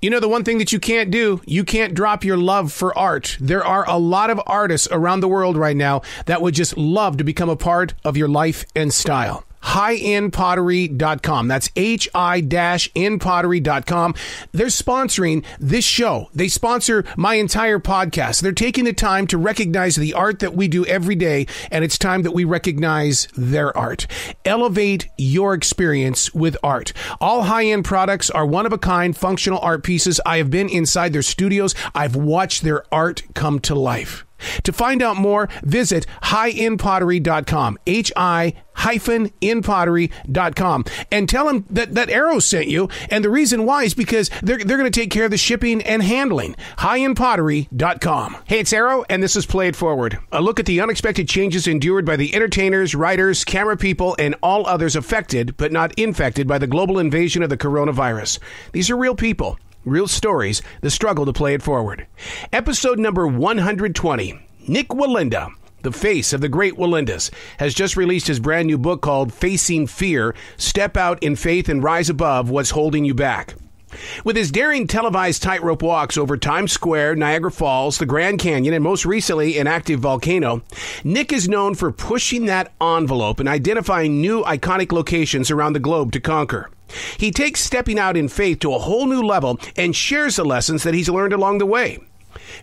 You know, the one thing that you can't do, you can't drop your love for art. There are a lot of artists around the world right now that would just love to become a part of your life and style highendpottery.com. That's hi-endpottery.com. They're sponsoring this show. They sponsor my entire podcast. They're taking the time to recognize the art that we do every day, and it's time that we recognize their art. Elevate your experience with art. All high-end products are one-of-a-kind functional art pieces. I have been inside their studios. I've watched their art come to life. To find out more, visit highendpottery.com. H I hyphen inpottery.com and tell them that, that Arroe sent you. And the reason why is because they're, they're going to take care of the shipping and handling. Highendpottery.com. Hey, it's Arroe, and this is Play It Forward. A look at the unexpected changes endured by the entertainers, writers, camera people, and all others affected but not infected by the global invasion of the coronavirus. These are real people real stories, the struggle to play it forward. Episode number 120 Nik Wallenda. The face of the great Wallendas has just released his brand new book called Facing Fear Step Out in Faith and Rise Above What's Holding You Back. With his daring televised tightrope walks over Times Square, Niagara Falls, the Grand Canyon, and most recently an active volcano, Nik is known for pushing that envelope and identifying new iconic locations around the globe to conquer. He takes stepping out in faith to a whole new level and shares the lessons that he's learned along the way.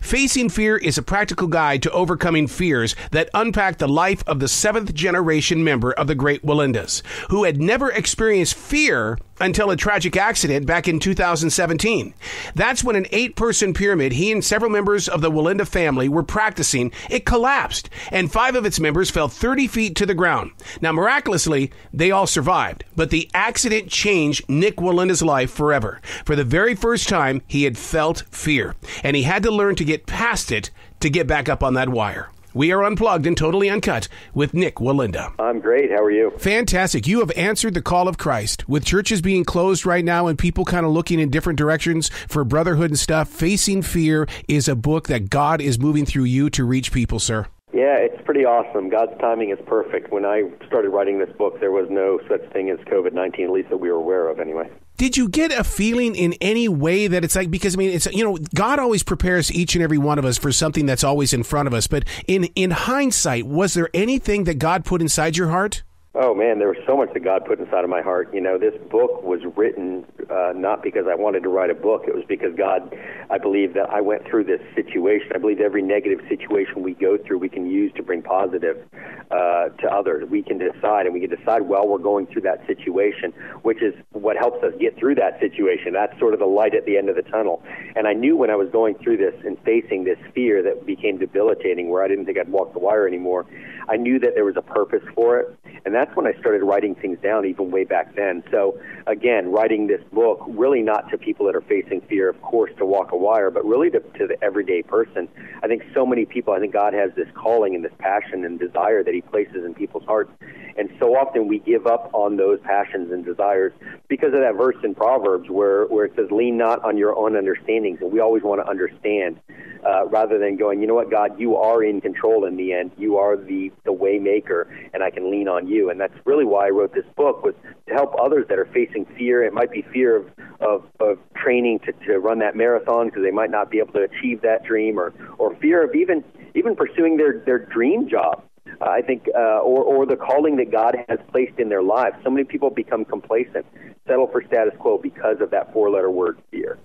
Facing Fear is a practical guide to overcoming fears that unpack the life of the seventh generation member of the Great Wallendas, who had never experienced fear until a tragic accident back in 2017. That's when an eight person pyramid he and several members of the Wallenda family were practicing, it collapsed, and five of its members fell 30 feet to the ground. Now, miraculously, they all survived, but the accident changed Nik Wallenda's life forever. For the very first time, he had felt fear, and he had to learn to get past it to get back up on that wire. We are unplugged and totally uncut with Nik Wallenda. I'm great. How are you? Fantastic. You have answered the call of Christ. With churches being closed right now and people kind of looking in different directions for brotherhood and stuff, Facing Fear is a book that God is moving through you to reach people, sir. Yeah, it's pretty awesome. God's timing is perfect. When I started writing this book, there was no such thing as COVID 19, at least that we were aware of anyway. Did you get a feeling in any way that it's like because I mean it's you know God always prepares each and every one of us for something that's always in front of us but in in hindsight was there anything that God put inside your heart? Oh man, there was so much that God put inside of my heart. You know, this book was written uh, not because I wanted to write a book. It was because God, I believe that I went through this situation. I believe every negative situation we go through, we can use to bring positive uh, to others. We can decide, and we can decide while we're going through that situation, which is what helps us get through that situation. That's sort of the light at the end of the tunnel. And I knew when I was going through this and facing this fear that became debilitating, where I didn't think I'd walk the wire anymore, I knew that there was a purpose for it. And that's when I started writing things down, even way back then. So, again, writing this book, really not to people that are facing fear, of course, to walk a wire, but really to, to the everyday person. I think so many people, I think God has this calling and this passion and desire that He places in people's hearts. And so often we give up on those passions and desires because of that verse in Proverbs where, where it says, lean not on your own understandings. And we always want to understand uh, rather than going, you know what, God, you are in control in the end. You are the, the way maker, and I can lean on you. And that's really why I wrote this book was to help others that are facing fear. It might be fear of, of, of training to, to run that marathon because they might not be able to achieve that dream or, or fear of even, even pursuing their, their dream job. Uh, I think, uh, or, or the calling that God has placed in their lives. So many people become complacent, settle for status quo because of that four letter word fear.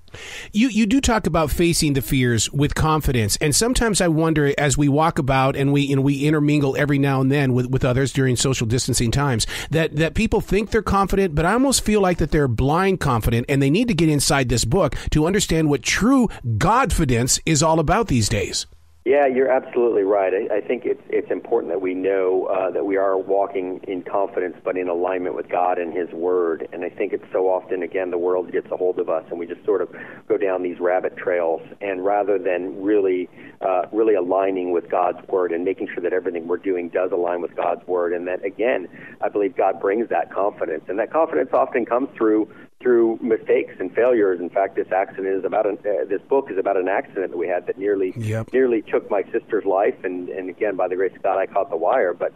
You you do talk about facing the fears with confidence, and sometimes I wonder as we walk about and we and we intermingle every now and then with, with others during social distancing times that that people think they're confident, but I almost feel like that they're blind confident, and they need to get inside this book to understand what true Godfidence is all about these days. Yeah, you're absolutely right. I, I think it's it's important that we know uh, that we are walking in confidence, but in alignment with God and His Word. And I think it's so often, again, the world gets a hold of us, and we just sort of go down these rabbit trails. And rather than really, uh, really aligning with God's Word and making sure that everything we're doing does align with God's Word, and that again, I believe God brings that confidence, and that confidence often comes through through mistakes and failures. In fact, this accident is about an, uh, this book is about an accident that we had that nearly Yep. nearly took my sister's life. And and again, by the grace of God, I caught the wire. But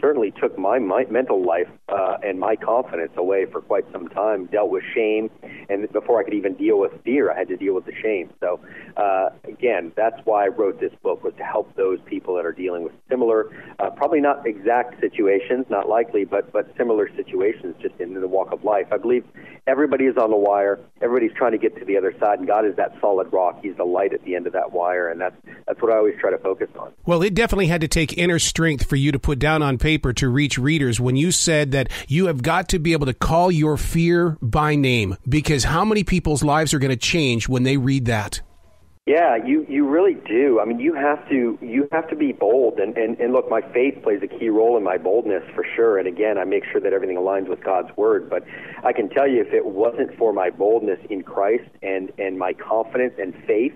certainly took my, my mental life uh, and my confidence away for quite some time. Dealt with shame, and before I could even deal with fear, I had to deal with the shame. So, uh, again, that's why I wrote this book was to help those people that are dealing with similar, uh, probably not exact situations, not likely, but but similar situations just in the walk of life. I believe everybody is on the wire. Everybody's trying to get to the other side, and God is that solid rock. He's the light at the end of that wire, and that's that's what I always try to focus on. Well, it definitely had to take inner strength for you to put down on paper to reach readers when you said that you have got to be able to call your fear by name because how many people's lives are going to change when they read that? Yeah, you you really do. I mean, you have to you have to be bold, and and and look, my faith plays a key role in my boldness for sure. And again, I make sure that everything aligns with God's word. But I can tell you, if it wasn't for my boldness in Christ and and my confidence and faith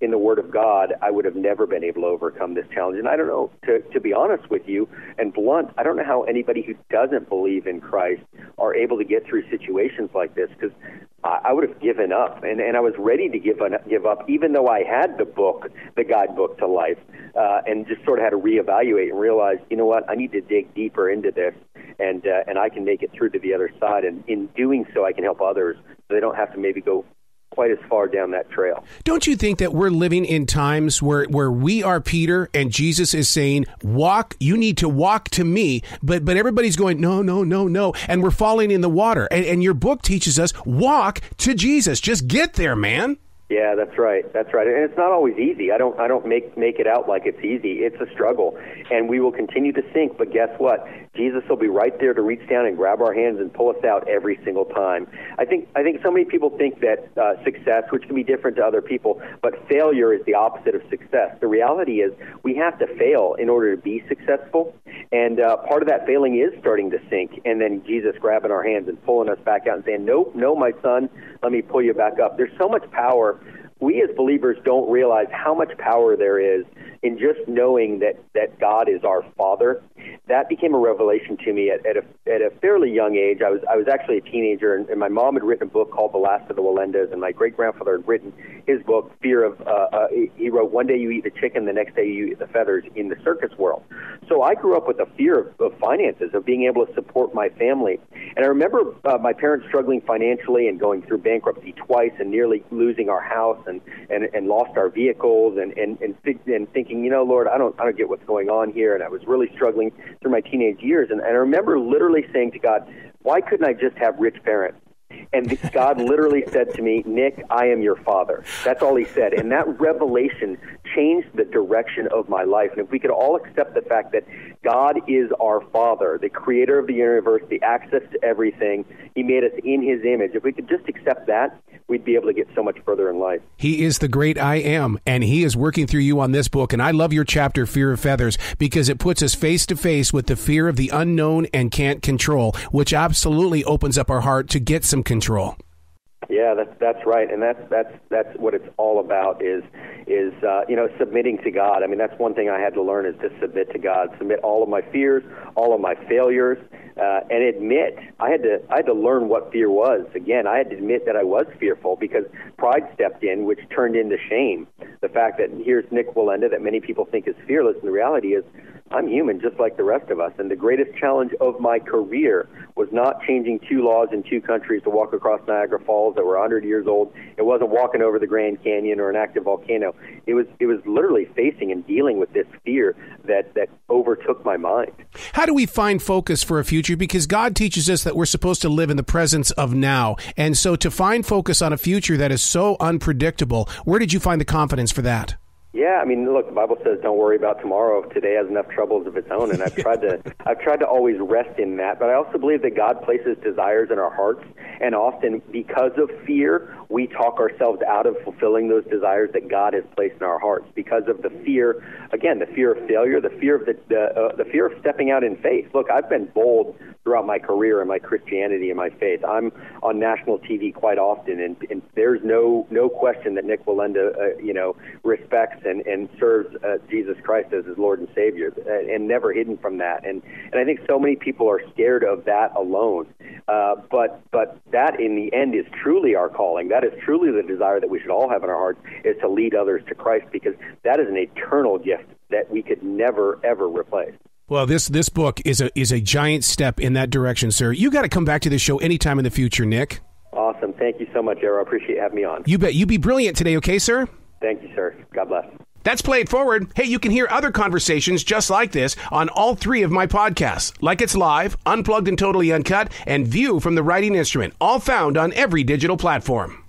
in the Word of God, I would have never been able to overcome this challenge. And I don't know, to, to be honest with you and blunt, I don't know how anybody who doesn't believe in Christ are able to get through situations like this because I, I would have given up. And, and I was ready to give, give up, even though I had the book, the guidebook to life, uh, and just sort of had to reevaluate and realize, you know what, I need to dig deeper into this. And uh, and I can make it through to the other side, and in doing so, I can help others so they don't have to maybe go quite as far down that trail. Don't you think that we're living in times where, where we are Peter and Jesus is saying, walk, you need to walk to me, but, but everybody's going, no, no, no, no. And we're falling in the water. And, and your book teaches us, walk to Jesus. Just get there, man. Yeah, that's right. That's right. And it's not always easy. I don't I don't make make it out like it's easy. It's a struggle. And we will continue to sink, but guess what? Jesus will be right there to reach down and grab our hands and pull us out every single time. I think I think so many people think that uh, success, which can be different to other people, but failure is the opposite of success. The reality is we have to fail in order to be successful. And uh, part of that failing is starting to sink, and then Jesus grabbing our hands and pulling us back out and saying, "Nope, no, my son, let me pull you back up." There's so much power we as believers don't realize how much power there is in just knowing that, that God is our Father. That became a revelation to me at, at, a, at a fairly young age. I was, I was actually a teenager, and, and my mom had written a book called The Last of the Wallendas, and my great grandfather had written his book, Fear of, uh, uh, he wrote, One day you eat the chicken, the next day you eat the feathers in the circus world. So I grew up with a fear of, of finances, of being able to support my family. And I remember uh, my parents struggling financially and going through bankruptcy twice and nearly losing our house and, and, and lost our vehicles and, and, and, and thinking, you know, Lord, I don't, I don't get what's going on here. And I was really struggling through my teenage years. And, and I remember literally saying to God, why couldn't I just have rich parents? And God literally said to me, Nik, I am your father. That's all he said. And that revelation changed the direction of my life. And if we could all accept the fact that God is our father, the creator of the universe, the access to everything, he made us in his image. If we could just accept that, we'd be able to get so much further in life. He is the great I am, and he is working through you on this book. And I love your chapter, Fear of Feathers, because it puts us face to face with the fear of the unknown and can't control, which absolutely opens up our heart to get some control. Yeah, that's that's right, and that's that's that's what it's all about is is uh, you know submitting to God. I mean, that's one thing I had to learn is to submit to God, submit all of my fears, all of my failures, uh, and admit I had to I had to learn what fear was. Again, I had to admit that I was fearful because pride stepped in, which turned into shame. The fact that here's Nik Wallenda that many people think is fearless, and the reality is I'm human just like the rest of us. And the greatest challenge of my career was not changing two laws in two countries to walk across Niagara Falls that were 100 years old. It wasn't walking over the Grand Canyon or an active volcano. It was it was literally facing and dealing with this fear that that overtook my mind. How do we find focus for a future because God teaches us that we're supposed to live in the presence of now. And so to find focus on a future that is so unpredictable, where did you find the confidence for that? Yeah, I mean, look, the Bible says don't worry about tomorrow. If today has enough troubles of its own, and I've tried to I've tried to always rest in that. But I also believe that God places desires in our hearts, and often because of fear, we talk ourselves out of fulfilling those desires that God has placed in our hearts. Because of the fear, again, the fear of failure, the fear of the the, uh, the fear of stepping out in faith. Look, I've been bold throughout my career and my Christianity and my faith. I'm on national TV quite often, and, and there's no no question that Nik Wallenda, uh, you know, respects and, and serves uh, Jesus Christ as his Lord and Savior, and, and never hidden from that. And and I think so many people are scared of that alone. Uh, but but that in the end is truly our calling. That is truly the desire that we should all have in our hearts is to lead others to Christ because that is an eternal gift that we could never ever replace. Well, this this book is a is a giant step in that direction, sir. You got to come back to this show anytime in the future, Nik. Awesome. Thank you so much, Arroe. Appreciate having me on. You bet. You be brilliant today, okay, sir? Thank you, sir. God bless. That's Play It Forward. Hey, you can hear other conversations just like this on all three of my podcasts Like It's Live, Unplugged and Totally Uncut, and View from the Writing Instrument, all found on every digital platform.